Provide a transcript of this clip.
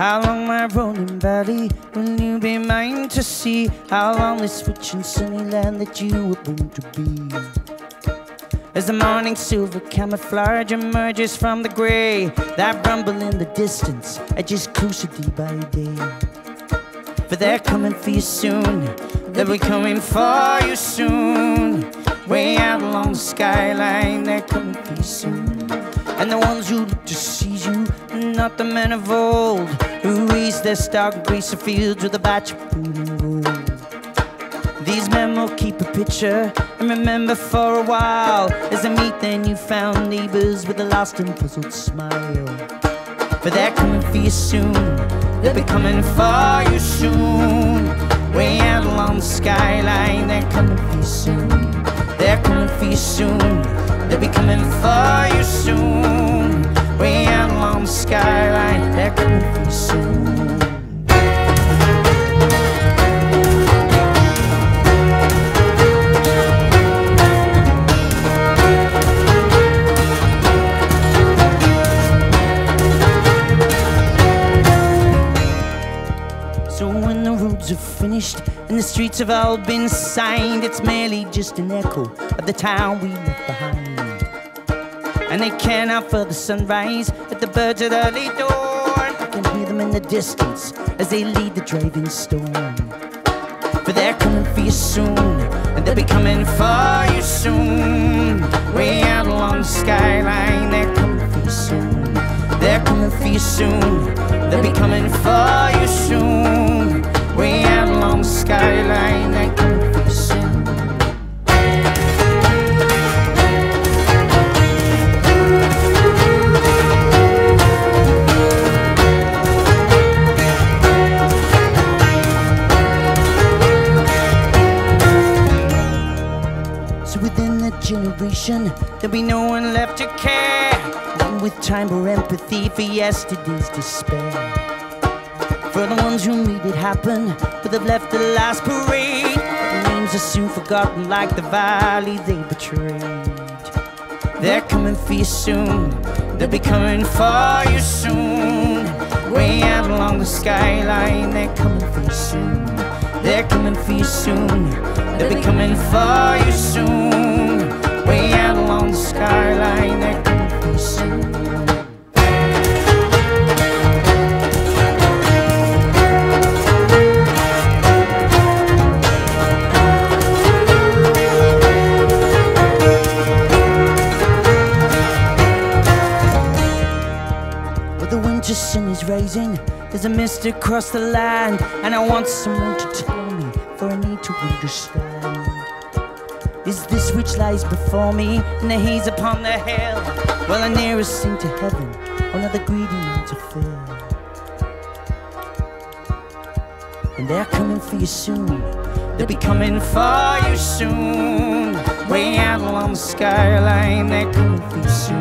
How long my rolling valley will you be mine to see? How long this rich and sunny land that you were born to be? As the morning silver camouflage emerges from the gray, that rumble in the distance, I just closer day by day. For they're coming for you soon, they'll be coming for you soon. Way out along the skyline, they're coming for you soon. And the ones who seize you, not the men of old, who raise their stock and grace the fields with a batch of food and gold. These men will keep a picture and remember for a while as they meet their newfound neighbors with a lost and puzzled smile. For they're coming for you soon, they'll be coming for you soon. Way out along the skyline, they're coming for you soon. They're coming for you soon, they'll be coming for you soon. Way out along the skyline, they're coming for you soon. Roads are finished and the streets have all been signed, it's merely just an echo of the town we left behind. And they can out for the sunrise at the birds at early dawn. I can hear them in the distance as they lead the driving storm. For they're coming for you soon, and they'll be coming for you soon. Way out along the skyline, they're coming for you soon. They're coming for you soon. They'll be coming for you soon. The skyline. So within the generation, there'll be no one left to care. None with time or empathy for yesterday's despair. For the ones who made it happen, but they've left the last parade. Their names are soon forgotten like the valley they betrayed. They're coming for you soon. They'll be coming for you soon. Way out along the skyline, they're coming for you soon. They're coming for you soon. They'll be coming for you soon. There's a mist across the land, and I want someone to tell me, for I need to understand. Is this which lies before me in the haze upon the hill? Well, I nearest thing to heaven, or another greedy man to fill? And they're coming for you soon. They'll be coming for you soon. Way out along the skyline, they're coming for you soon.